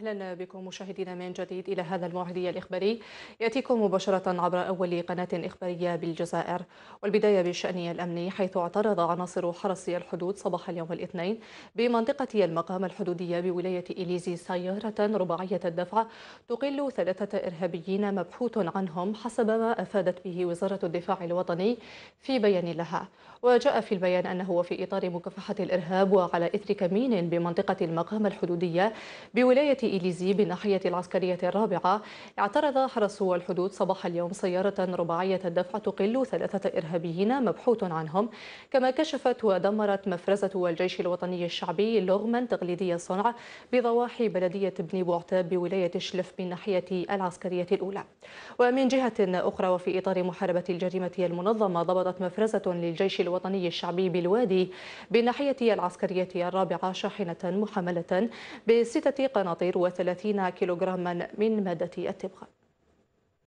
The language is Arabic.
أهلا بكم مشاهدينا من جديد إلى هذا الموعد الإخباري. يأتيكم مباشرة عبر أول قناة إخبارية بالجزائر. والبداية بالشأن الأمني حيث اعترض عناصر حرس الحدود صباح اليوم الاثنين بمنطقة المقام الحدودية بولاية إليزي سيارة رباعية الدفع تقل ثلاثة إرهابيين مبحوث عنهم حسب ما أفادت به وزارة الدفاع الوطني في بيان لها. وجاء في البيان أنه في إطار مكافحة الإرهاب وعلى إثر كمين بمنطقة المقام الحدودية بولاية إليزي بالناحية العسكرية الرابعة اعترض حرس الحدود صباح اليوم سيارة رباعية الدفع تقل ثلاثة إرهابيين مبحوث عنهم. كما كشفت ودمرت مفرزة الجيش الوطني الشعبي لغما تقليدي الصنع بضواحي بلدية بني بوعتاب بولاية شلف بالناحية العسكرية الأولى. ومن جهة أخرى وفي إطار محاربة الجريمة المنظمة ضبطت مفرزة للجيش الوطني الشعبي بالوادي بالناحية العسكرية الرابعة شاحنة محملة بستة قناطير وثلاثين كيلوغراما من مادة التبغ